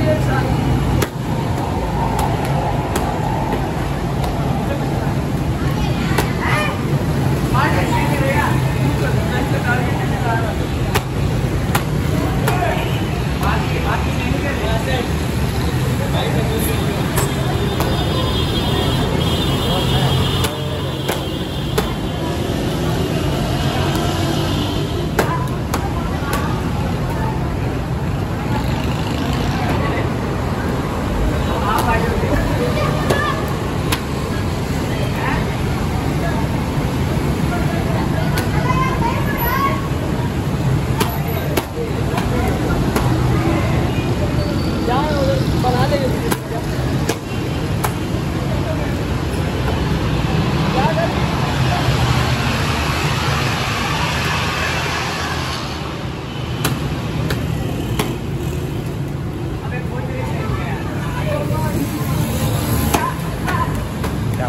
क्या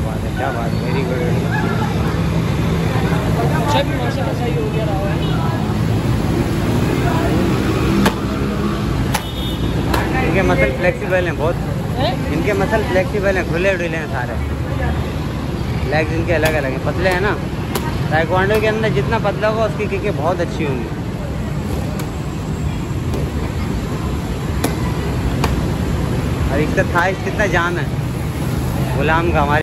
बात है क्या बात है? वेरी गुड अच्छा भी माशा सही हो गया रहा है। इनके मसल फ्लेक्सिबल हैं बहुत। हैं? इनके मसल फ्लेक्सिबल हैं खुले डुले हैं सारे। लेग्स इनके अलग अलग हैं पतले हैं ना? टाइकवांडो के अंदर जितना पतला होगा उसकी किकें बहुत अच्छी होंगी। और इसका था कितना जान है। गुलाम का हमारे